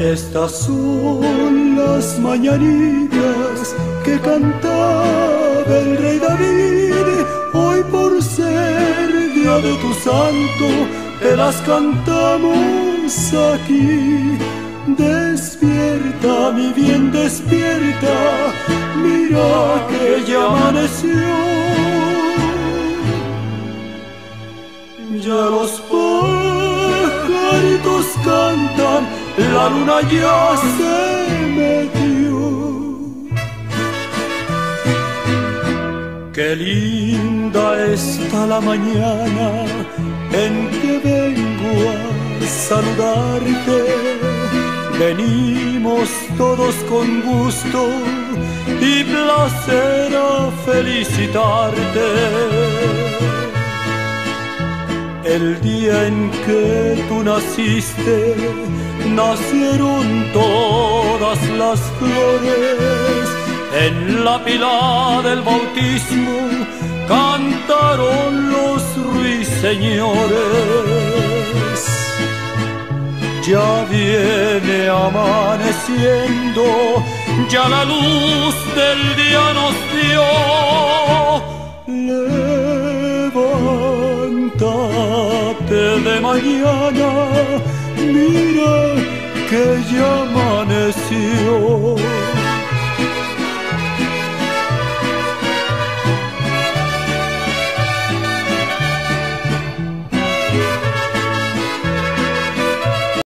Estas son las mañanitas que cantaba el rey David. Hoy por ser día de tu santo, te las cantamos aquí. Despierta, mi bien, despierta, mira que ya amaneció. Ya los pajaritos cantan, la luna ya se metió. Qué linda está la mañana en que vengo a saludarte. Venimos todos con gusto y placer a felicitarte el día en que tú naciste, nacieron todas las flores. En la pila del bautismo cantaron los ruiseñores. Ya viene amaneciendo, ya la luz del día nos dio mañana, mira que ya amaneció.